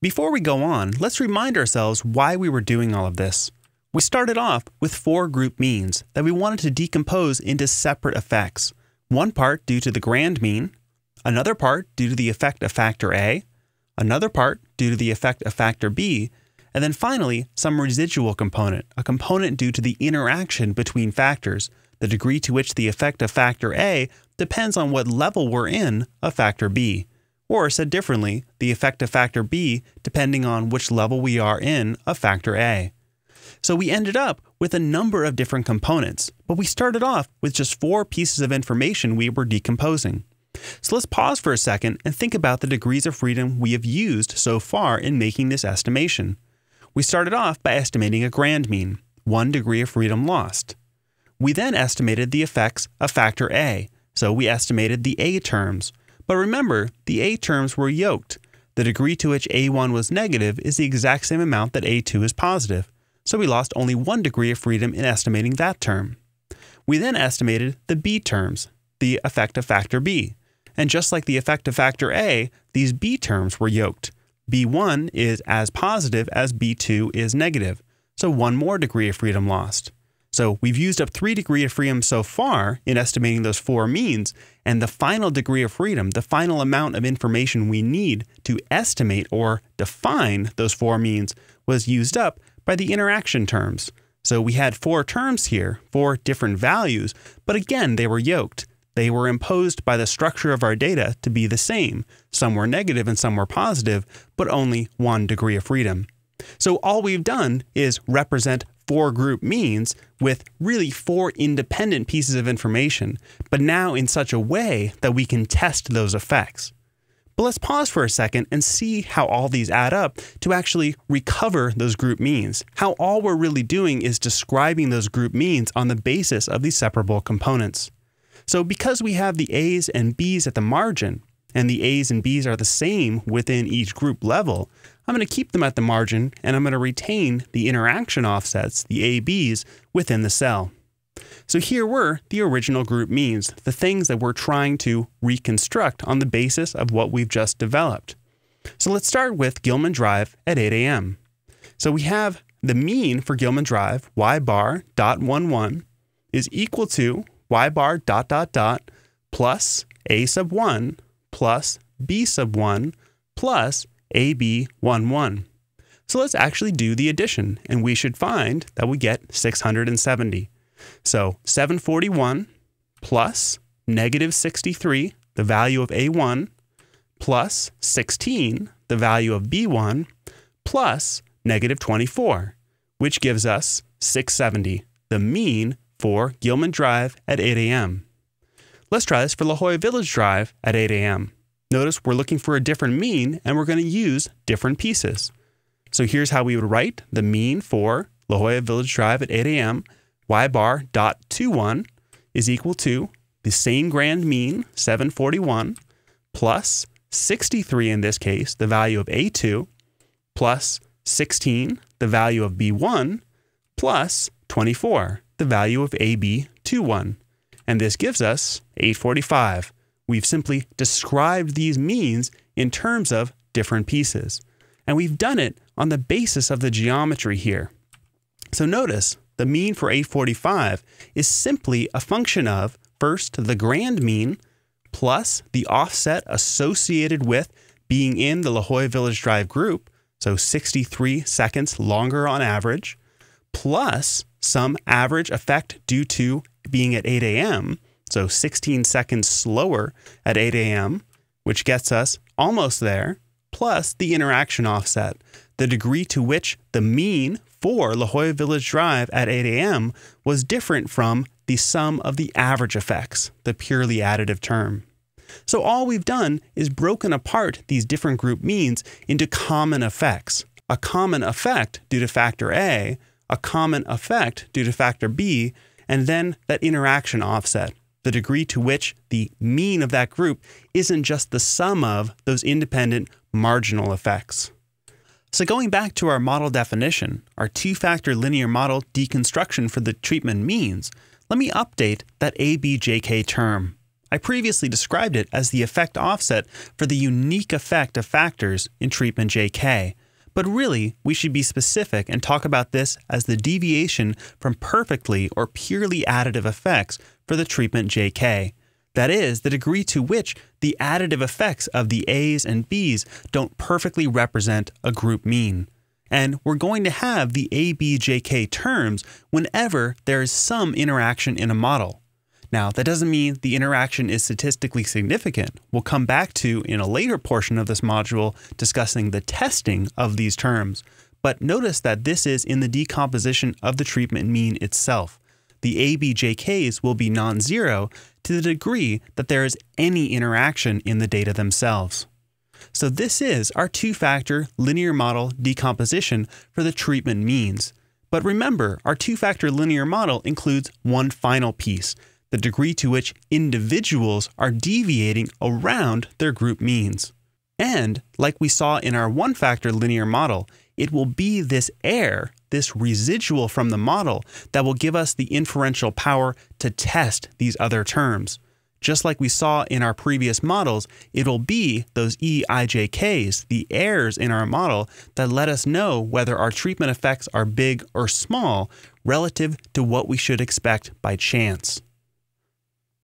Before we go on, let's remind ourselves why we were doing all of this. We started off with four group means that we wanted to decompose into separate effects. One part due to the grand mean, another part due to the effect of factor A, another part due to the effect of factor B, and then finally some residual component, a component due to the interaction between factors, the degree to which the effect of factor A depends on what level we're in of factor B. Or said differently, the effect of factor B depending on which level we are in of factor A. So we ended up with a number of different components, but we started off with just four pieces of information we were decomposing. So let's pause for a second and think about the degrees of freedom we have used so far in making this estimation. We started off by estimating a grand mean, one degree of freedom lost. We then estimated the effects of factor A, so we estimated the A terms. But remember, the A terms were yoked. The degree to which A1 was negative is the exact same amount that A2 is positive so we lost only one degree of freedom in estimating that term. We then estimated the B terms, the effect of factor B. And just like the effect of factor A, these B terms were yoked. B1 is as positive as B2 is negative, so one more degree of freedom lost. So we've used up three degree of freedom so far in estimating those four means, and the final degree of freedom, the final amount of information we need to estimate or define those four means, was used up by the interaction terms. So we had four terms here, four different values, but again, they were yoked. They were imposed by the structure of our data to be the same. Some were negative and some were positive, but only one degree of freedom. So all we've done is represent four group means with really four independent pieces of information, but now in such a way that we can test those effects. But let's pause for a second and see how all these add up to actually recover those group means. How all we're really doing is describing those group means on the basis of these separable components. So because we have the A's and B's at the margin, and the A's and B's are the same within each group level, I'm going to keep them at the margin and I'm going to retain the interaction offsets, the ABs, within the cell. So here were the original group means, the things that we're trying to reconstruct on the basis of what we've just developed. So let's start with Gilman Drive at 8 a.m. So we have the mean for Gilman Drive, y bar dot one one, is equal to y bar dot dot dot plus a sub 1 plus b sub 1 plus ab 1 1. So let's actually do the addition, and we should find that we get 670. So 741 plus negative 63, the value of A1, plus 16, the value of B1, plus negative 24, which gives us 670, the mean for Gilman Drive at 8 a.m. Let's try this for La Jolla Village Drive at 8 a.m. Notice we're looking for a different mean and we're going to use different pieces. So here's how we would write the mean for La Jolla Village Drive at 8 a.m y bar dot 21 is equal to the same grand mean, 741, plus 63 in this case, the value of A2, plus 16, the value of B1, plus 24, the value of AB21. And this gives us 845. We've simply described these means in terms of different pieces. And we've done it on the basis of the geometry here. So notice the mean for 845 is simply a function of first the grand mean plus the offset associated with being in the La Jolla Village Drive group, so 63 seconds longer on average, plus some average effect due to being at 8 a.m., so 16 seconds slower at 8 a.m., which gets us almost there, plus the interaction offset, the degree to which the mean for La Jolla Village Drive at 8 a.m. was different from the sum of the average effects, the purely additive term. So all we've done is broken apart these different group means into common effects. A common effect due to factor A, a common effect due to factor B, and then that interaction offset, the degree to which the mean of that group isn't just the sum of those independent marginal effects. So going back to our model definition, our two-factor linear model deconstruction for the treatment means, let me update that ABJK term. I previously described it as the effect offset for the unique effect of factors in treatment JK. But really, we should be specific and talk about this as the deviation from perfectly or purely additive effects for the treatment JK. That is, the degree to which the additive effects of the A's and B's don't perfectly represent a group mean. And we're going to have the ABJK terms whenever there is some interaction in a model. Now, that doesn't mean the interaction is statistically significant. We'll come back to in a later portion of this module discussing the testing of these terms. But notice that this is in the decomposition of the treatment mean itself. The ABJKs will be non zero to the degree that there is any interaction in the data themselves. So this is our two-factor linear model decomposition for the treatment means. But remember, our two-factor linear model includes one final piece, the degree to which individuals are deviating around their group means. And, like we saw in our one-factor linear model, it will be this error, this residual from the model, that will give us the inferential power to test these other terms. Just like we saw in our previous models, it'll be those EIJKs, the errors in our model, that let us know whether our treatment effects are big or small relative to what we should expect by chance.